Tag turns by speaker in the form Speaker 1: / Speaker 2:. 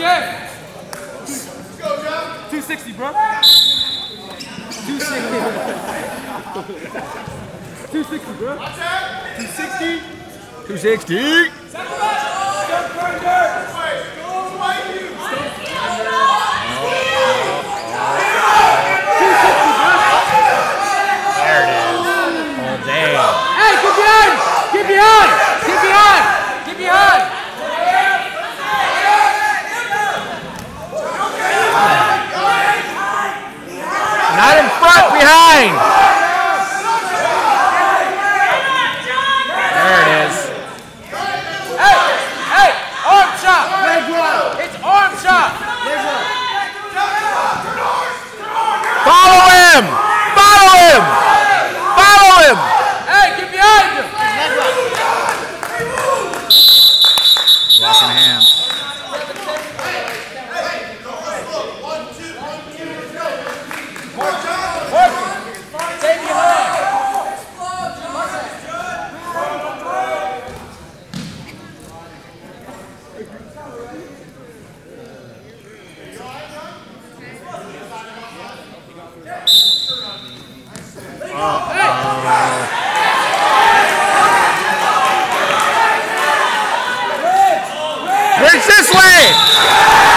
Speaker 1: Okay. Let's go, John. 260, bro. 260.
Speaker 2: 260,
Speaker 1: bro. 260. 260. 260.
Speaker 2: Not in front,
Speaker 1: behind.
Speaker 2: Reach this way.